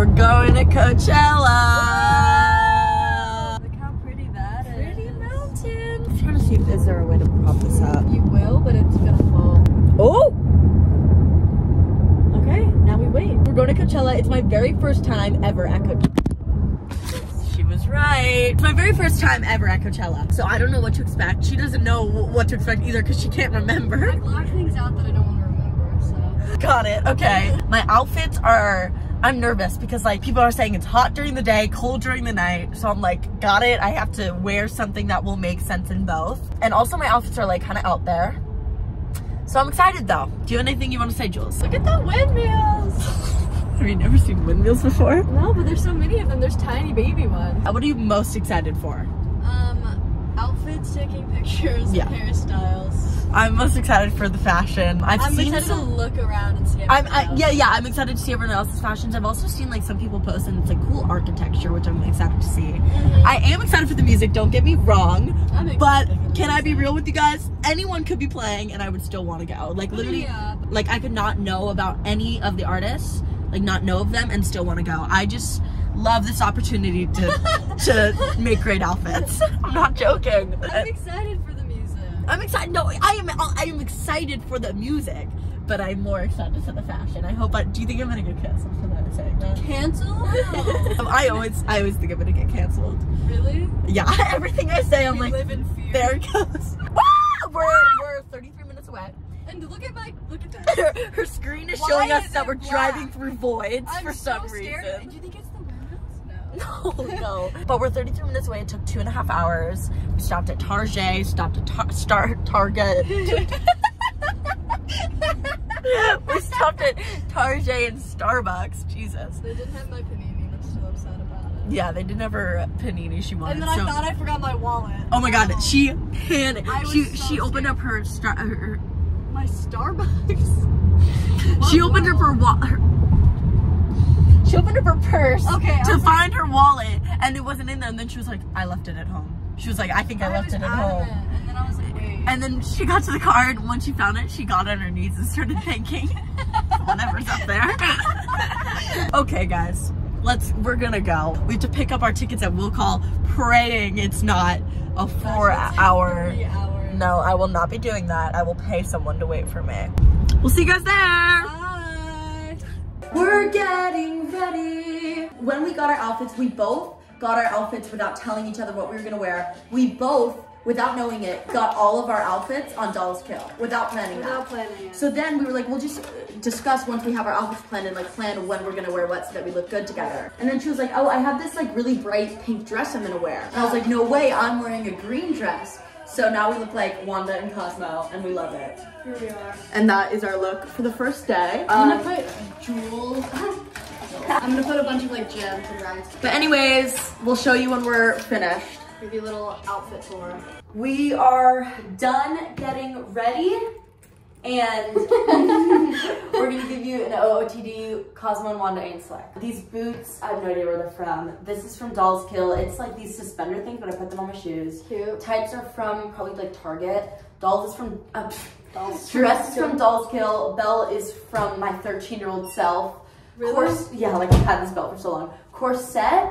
We're going to Coachella. Look how pretty that is. Pretty mountain. I'm trying to see if is there a way to prop this up. You will, but it's gonna fall. Oh! Okay, now we wait. We're going to Coachella. It's my very first time ever at Coachella. She was right. It's my very first time ever at Coachella. So I don't know what to expect. She doesn't know what to expect either because she can't remember. I block things out that I don't want to remember, so. Got it. Okay. My outfits are. I'm nervous because like people are saying it's hot during the day, cold during the night. So I'm like, got it. I have to wear something that will make sense in both. And also my outfits are like kind of out there. So I'm excited though. Do you have anything you want to say, Jules? Look at the windmills! Have you never seen windmills before? No, but there's so many of them. There's tiny baby ones. Uh, What are you most excited for? Um, outfits, taking pictures, Yeah. hairstyles. I'm most excited for the fashion. I've I'm seen excited to look around and see I'm, I, yeah, yeah, I'm excited to see everyone else's fashions. I've also seen like some people post and it's like cool architecture, which I'm excited to see. Mhm. I am excited for the music, don't get me wrong. But can I be real with you guys? Anyone could be playing and I would still want to go. Like literally, Yeah. like I could not know about any of the artists, like not know of them and still want to go. I just love this opportunity to to make great outfits. I'm not joking. I'm excited the music. I'm excited. No, I am. I am excited for the music, but I'm more excited for the fashion. I hope. I, do you think I'm gonna get canceled for that saying that? Cancel? Um, I always, I always think I'm gonna get canceled. really? Yeah, everything I say, I'm we like, live in fear. there it goes. We're we're 33 minutes away. And look at my look at that. Her, her screen is Why showing us is that we're black? driving through voids I'm for so some scared. reason. Do you think it's the windmills? No. No, no. But we're 33 minutes away. It took two and a half hours. Stopped at Target, stopped at Tar- Star Target. we stopped at Target and Starbucks. Jesus. They didn't have my panini and I'm still upset about it. Yeah, they did have her panini she wanted. And then I so- thought I forgot my wallet. Oh my god, she panicked. She so she opened up her star. Her, My Starbucks. she opened up her wallet? She opened up her purse Okay, to find her wallet, and it wasn't in there. And then she was like, "I left it at home." She was like, "I think I, I left it at home." it, and then I was like, wait. And then she got to the car, and when she found it, she got on her knees and started thanking whatever's up there. okay, guys, let's. We're gonna go. We have to pick up our tickets at Will Call, praying it's not a four-hour. No, I will not be doing that. I will pay someone to wait for me. We'll see you guys there. Bye. We're getting ready. When we got our outfits, we both got our outfits without telling each other what we were gonna wear. We both, without knowing it, got all of our outfits on Dolls Kill without planning Without that. planning it. So then we were like, we'll just discuss once we have our outfits planned and like plan when we're gonna wear what so that we look good together. And then she was like, oh, I have this like really bright pink dress I'm gonna wear. And I was like, no way, I'm wearing a green dress. So now we look like Wanda and Cosmo and we love it. Here we are. And that is our look for the first day. I'm Um, gonna put jewels. I'm gonna put a bunch of like gems and rings. But anyways, we'll show you when we're finished. Maybe a little outfit tour. We are done getting ready and we're gonna give you an OOTD Cosmo and Wanda Ainslick. These boots, I have no idea where they're from. This is from Dolls Kill. It's like these suspender things, but I put them on my shoes. Cute. Types are from probably like Target. Dolls is from, uh, Dolls. dress is from Dolls Kill. Belle is from my 13 year old self. Really? Course, yeah, like I've had this belt for so long. Corset,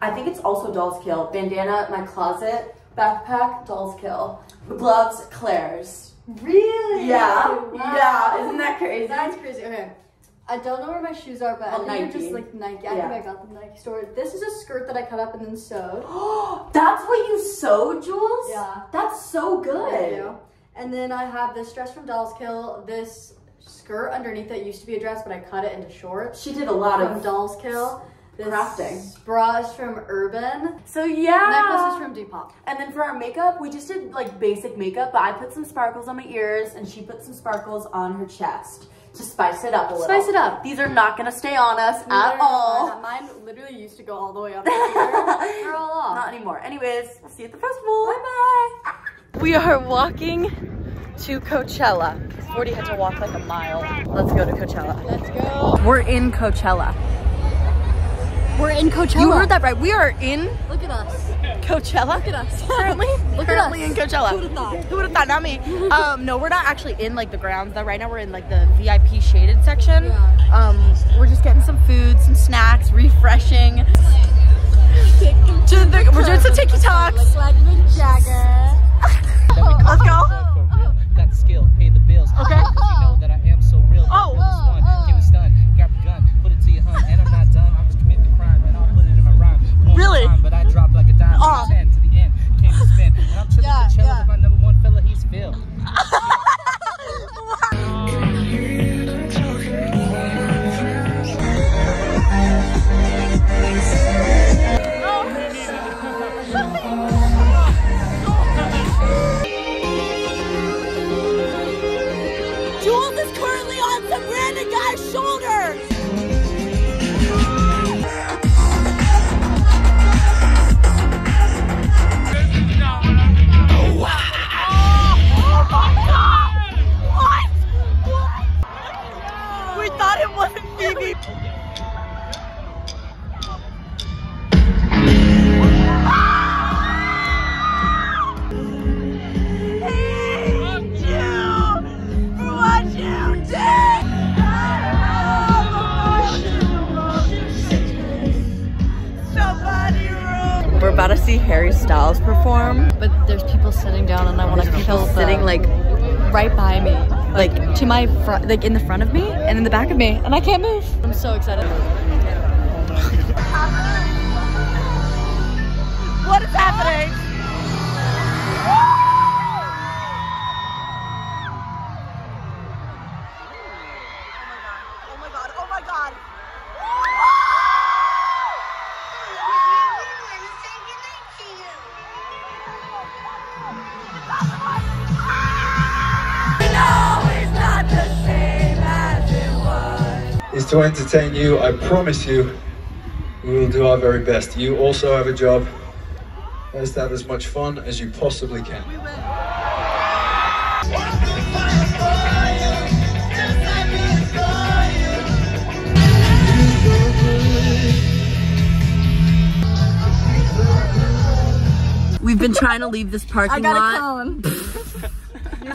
I think it's also Dolls Kill. Bandana, my closet. Backpack, Dolls Kill. Gloves, Claire's. Really? Yeah, Wow. yeah, isn't that crazy? That's crazy. Okay. I don't know where my shoes are, but Well, I oh, think they're just like Nike. I Yeah. think I got them Nike store. This is a skirt that I cut up and then sewed. That's what you sewed, Jules? Yeah. That's so good. And then I have this dress from Dolls Kill. This skirt underneath it used to be a dress, but I cut it into shorts. She did a lot from of Dolls Kill. This crafting. bra is from Urban. So yeah. Necklace is from Depop. And then for our makeup, we just did like basic makeup, but I put some sparkles on my ears and she put some sparkles on her chest to spice it up a little. Spice it up. These are not gonna stay on us at all. Mine literally used to go all the way up here. They're all off. Not anymore. Anyways, we'll see you at the festival. Bye bye. We are walking to Coachella. Forty had to walk like a mile. Let's go to Coachella. Let's go. We're in Coachella. We're in Coachella. You heard that right. We are in Look at us. Coachella. Look at us. Currently, Look at currently us. in Coachella. Who would've thought? Who would have thought? Not me. um, no, we're not actually in like the grounds. Though right now we're in like the VIP shaded section. Yeah. Um, we're just getting getting some food, some snacks, refreshing. To the- we're doing some TikToks. Look like Mick Jagger. Let's go. Skill, pay the bills. Okay. You know that I am so real. Oh. This oh, one, oh. came with stun, grab the gun, put it to your hun, and I'm not done. I'll just commit the crime and I'll put it in my rhyme. One Really? Time, but I dropped like a dime Oh. 10 to the end. Came to spin. And I'm tripping Yeah, yeah. See Harry Styles perform. But there's people sitting down and I want to kill them. sitting like right by me. like To my front, like in the front of me and in the back of me. And I can't move. I'm so excited. what is happening? To entertain you. I promise you, we will do our very best. You also have a job. Let's have as much fun as you possibly can. We've been trying to leave this parking lot. A cone.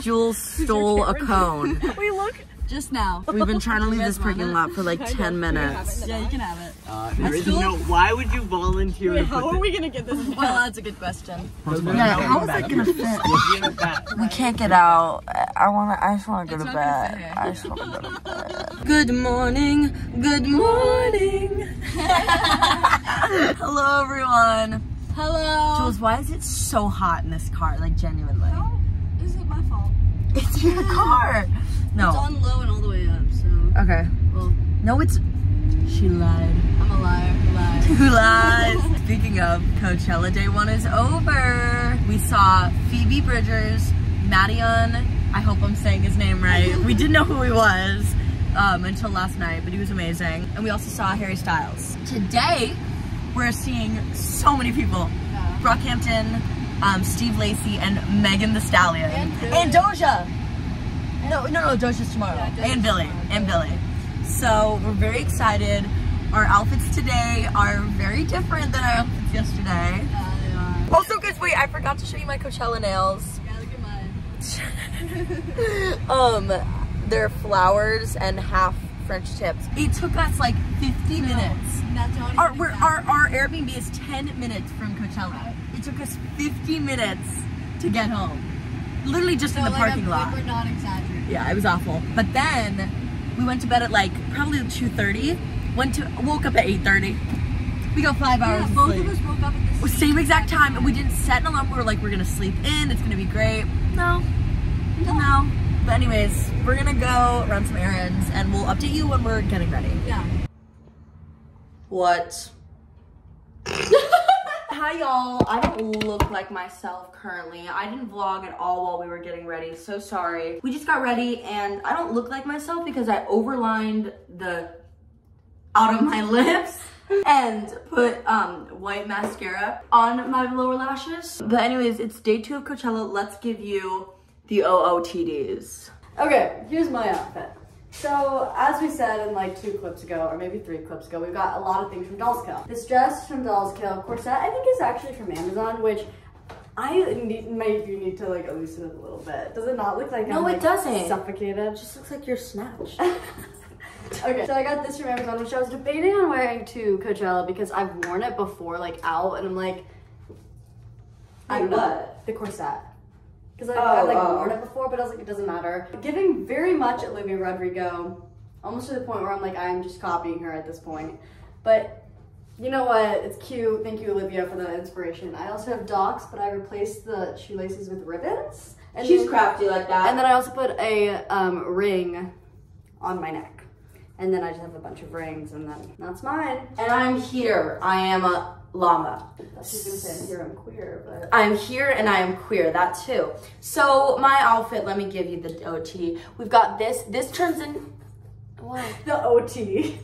Jules stole a cone. we look just now. We've been trying to leave this parking lot for like 10 minutes. Yeah, you can have it. Uh, no, why would you volunteer to put are we gonna get this? Well, that's a good question. Yeah, how is that gonna fit? this in the back? We can't get out. I wanna. I just wanna go to bed. I just wanna go to bed. Good morning. Good morning. Hello, everyone. Hello. Jules, why is it so hot in this car? Like genuinely. This is my fault. It's your car. It's No. on low and all the way up, so. Okay. Well, No, it's. She lied. I'm a liar. I lied. Who lies? Speaking of, Coachella Day one is over. We saw Phoebe Bridgers, Madeon. I hope I'm saying his name right. We didn't know who he was um, until last night, but he was amazing. And we also saw Harry Styles. Today, we're seeing so many people. Yeah. Brockhampton, um, Steve Lacy, and Megan Thee Stallion. And And Doja. No, no, no, Doja's tomorrow. Yeah, and Billie. And Billie. So we're very excited. Our outfits today are very different than our outfits yesterday. Yeah, they are. Also, guys, wait, I forgot to show you my Coachella nails. Yeah, look at mine. um, they're flowers and half French tips. It took us like 50 minutes. That's not Our, our, our Airbnb is 10 minutes from Coachella. It took us 50 minutes to get home. Literally just in the like, parking I'm- lot. We're not exaggerating. Yeah, it was awful. But then we went to bed at like probably 2.30. Went to, woke up at 8.30. We got five hours Yeah, both sleep. of us woke up at the Same exact time, and we didn't set an alarm. We were like, we're gonna sleep in. It's gonna be great. No, no. But anyways, we're gonna go run some errands, and we'll update you when we're getting ready. Yeah. What? Hi y'all, I don't look like myself currently. I didn't vlog at all while we were getting ready, so sorry. We just got ready and I don't look like myself because I overlined the out of my lips and put um, white mascara on my lower lashes. But anyways, it's day two of Coachella. Let's give you the OOTDs. Okay, here's my outfit. So, as we said in like two clips ago, or maybe three clips ago, we've got a lot of things from Dolls Kill. This dress from Dolls Kill, corset, I think is actually from Amazon, which I need, maybe need to like loosen it a little bit. Does it not look like No, I'm it like, doesn't. suffocated? Just looks like you're snatched. Okay, so I got this from Amazon, which I was debating on wearing to Coachella because I've worn it before, like out, and I'm like, I don't Like know, what? the corset. Because I've, Oh, I've like oh. worn it before, but I was like, it doesn't matter. Giving very much Olivia Rodrigo, almost to the point where I'm like, I am just copying her at this point. But you know what? It's cute. Thank you, Olivia, for the inspiration. I also have docs, but I replaced the shoelaces with ribbons. And She's then- crafty like that. and then I also put a um, ring on my neck. And then I just have a bunch of rings, and then that's mine. And I'm here. I am a llama. She's gonna say here I'm queer, but I'm here and I am queer, that too. So my outfit, let me give you the OT. We've got this. This turns in what? the OT.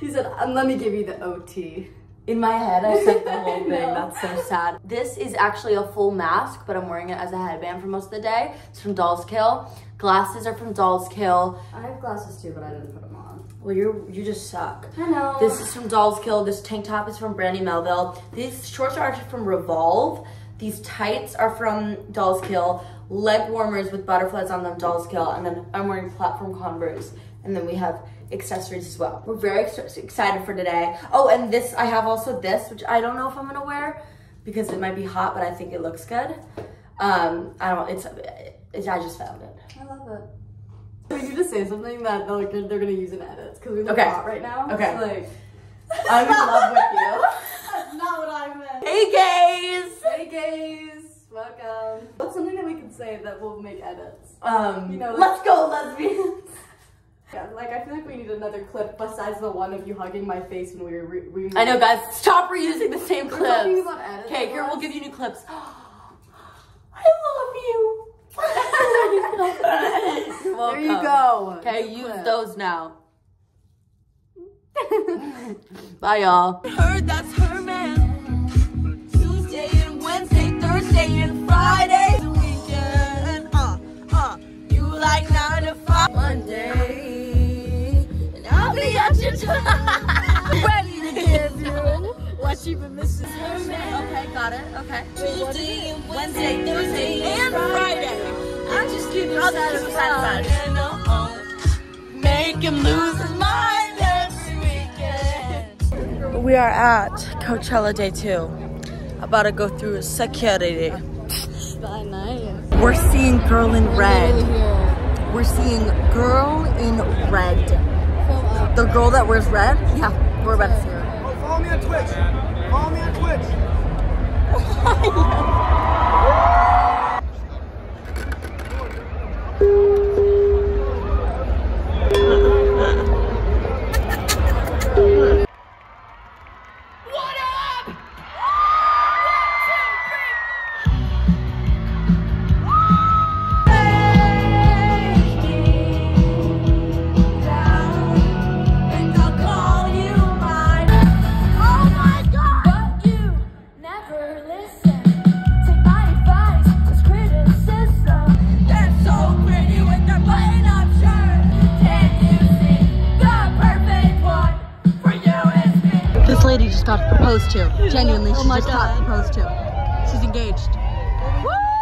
he said, um, "Let me give you the OT." In my head, I said the whole thing. That's so sad. This is actually a full mask, but I'm wearing it as a headband for most of the day. It's from Dolls Kill. Glasses are from Dolls Kill. I have glasses too, but I didn't put them on. Well, you you just suck. I know. This is from Dolls Kill. This tank top is from Brandy Melville. These shorts are actually from Revolve. These tights are from Dolls Kill. Leg warmers with butterflies on them, Dolls Kill. And then I'm wearing platform Converse. And then we have accessories as well. We're very ex- excited for today. Oh, and this, I have also this, which I don't know if I'm gonna wear because it might be hot, but I think it looks good. Um, I don't, it's, it's I just found it. I love it. We need to say something that like they're, they're gonna use in edits because we look Okay. hot right now. Okay. Like, I'm in love with you. that's not what I meant. Hey, gays! Hey guys, welcome. What's something that we can say that will make edits? Um, You know, like- let's go, lesbians. Yeah, like I feel like we need another clip besides the one of you hugging my face when we were. Re- I know, guys. Stop reusing the same clips. Okay, here we'll give you new clips. I love you. You're There you go. Okay, New use clip. those now. Bye, y'all. Heard that's her man. Tuesday and Wednesday, Thursday and Friday. The weekend, uh, uh. You like nine to five. Monday, and I'll be at your door. Ready to give you what you've been missing. Her man. Okay, got it. Okay. Tuesday and Wednesday, Thursday and Friday. I just keep him satisfied. And uh-oh, make him lose his mind every weekend. We are at Coachella Day 2. About to go through security. We're seeing Girl in Red. We're seeing Girl in Red. The girl that wears red? Yeah, we're about to see her. Follow me on Twitch. Follow me on Twitch. Thank you. Proposed to. Genuinely, she just got proposed to. She's engaged. Hi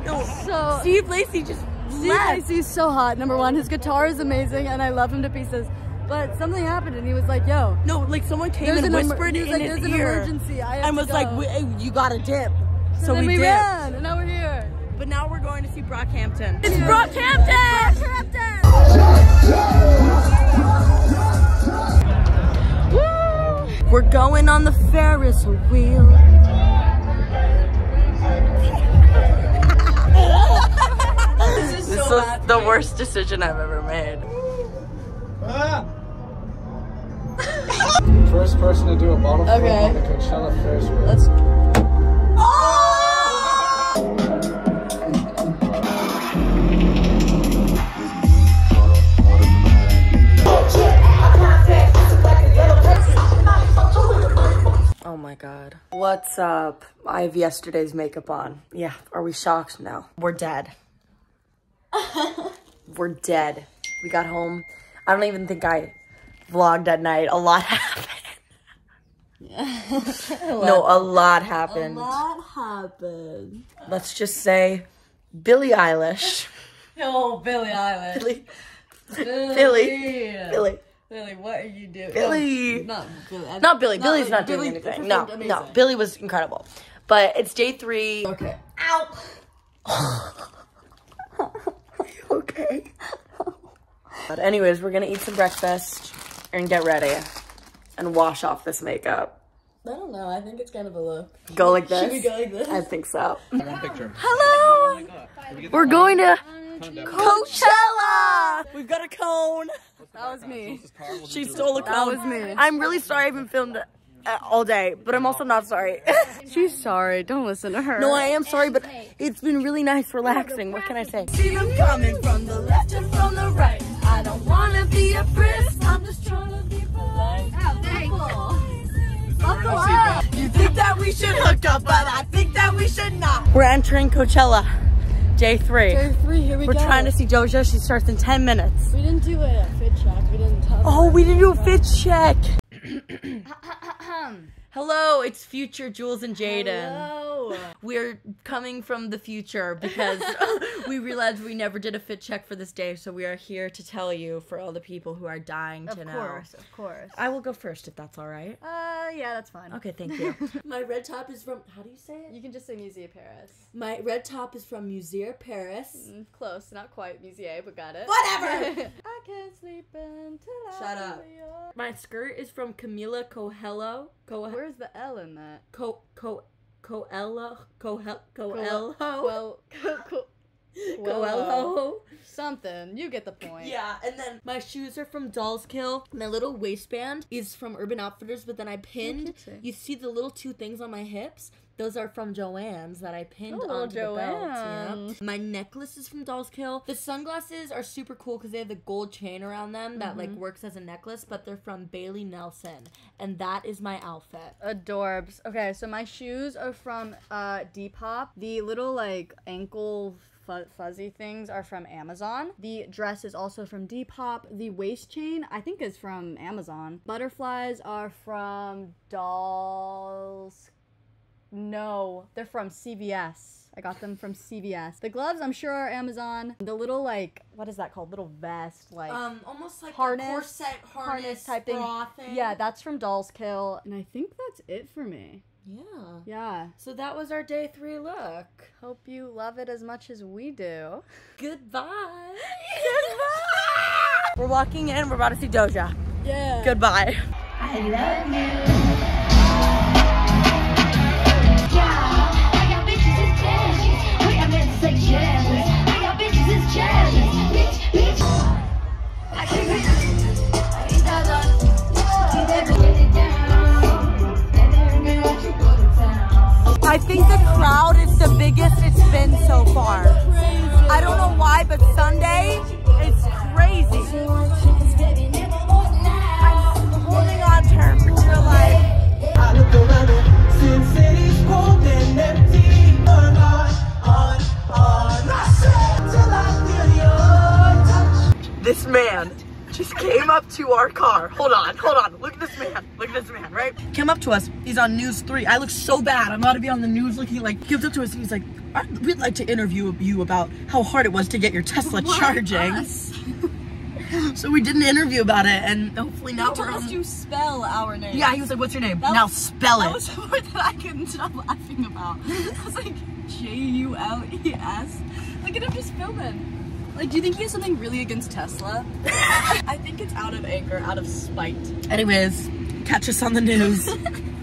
guys. So Steve Lacy just Steve Lacy's so hot. Number one, his guitar is amazing, and I love him to pieces. But something happened, and he was like, "Yo, No, like someone came and an whispered he was in like, his there's an ear emergency. I and was like, go." "Hey, "You got to dip." So, So then we, we, ran, and now we're here. But now we're going to see Brockhampton. It's Brockhampton. Brockhampton. We're going on the Ferris wheel. the worst decision I've ever made. First person to do a bottle flip okay. on the Coachella Ferris wheel. Let's. Oh my god. What's up? I have yesterday's makeup on. Yeah, are we shocked now? We're dead. We're dead. We got home. I don't even think I vlogged at night. A lot happened. no, a lot happened. What happened? Let's just say Billie Eilish. Oh, Billie Eilish. Billy. Billy. Billy. Billy, what are you doing? Billy. Not Billy. Not Billy. Billy's not Billy doing anything. No, performed no. amazing. Billie was incredible. But it's day three. Okay. okay. But anyways, we're gonna eat some breakfast and get ready and wash off this makeup. I don't know. I think it's kind of a look. Go like this? Should we go like this? I think so. One picture. Hello! We're going to Coachella! We've got a cone. That was me. She stole a cone. That was me. I'm really sorry I haven't filmed it Uh, all day, but I'm also not sorry. She's sorry. Don't listen to her. no, I am sorry, but it's been really nice relaxing. What can I say? See them coming from the left and from the right. I don't wanna be a priest. I'm just trying to be polite. Oh, Buckle up. You think that we should hook up, but I think that we should not. We're entering Coachella, day three. Day three. Here we We're go. trying to see Doja. She starts in 10 minutes. We didn't do a fit check. We didn't tell. Oh, we didn't do a fit check. Hello, it's future Jules and Jayden. Hello. We're coming from the future because we realized we never did a fit check for this day, so we are here to tell you for all the people who are dying to Of know. Of course. Of course. I will go first if that's all right. Uh, yeah, that's fine. Okay, thank you. My red top is from, how do you say it? You can just say Musée Paris. My red top is from Musée Paris. Mm, close, not quite Musée, but got it. Whatever. I can't sleep until I Shut up. your- My skirt is from Camila Coelho. Co- Where's the L in that? Co- Co- Coelho. Coelho. Coelho. well, co- co- Coelho. something. You get the point. Yeah, and then my shoes are from Dolls Kill. My little waistband is from Urban Outfitters, but then I pinned. You see the little two things on my hips? Those are from Joann's that I pinned Oh, onto the belt. Yeah. My necklace is from Dolls Kill. The sunglasses are super cool because they have the gold chain around them that like Mm-hmm. works as a necklace, but they're from Bailey Nelson, and that is my outfit. Adorbs. Okay, so my shoes are from uh, Depop. The little like ankle fuzzy things are from Amazon. The dress is also from Depop. The waist chain I think is from Amazon. Butterflies are from Dolls. No, they're from CVS. I got them from CVS. The gloves I'm sure are Amazon. The little like what is that called? Little vest like Um, almost like Harness- a corset harness, type thing. thing. Yeah, that's from Dolls Kill. And I think that's it for me. yeah. Yeah. So that was our day three look. Hope you love it as much as we do. Goodbye. Goodbye. We're walking in. We're about to see Doja. Yeah. Goodbye. I Jerry, bitch, bitch. Car. Hold on, hold on. Look at this man. Look at this man, right? Came up to us. He's on News 3. I look so bad. I'm about to be on the news looking like, He comes up to us and he's like, we'd like to interview you about how hard it was to get your Tesla charging. so we did an interview about it and hopefully now we're on. you spell our name. Yeah, he was like, what's your name? now spell it. That the word that I couldn't stop laughing about. I was like, J U L E S. Look at him just filming. Like, do you think he has something really against Tesla? I think it's out of anger, out of spite. Anyways, catch us on the news.